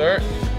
sir.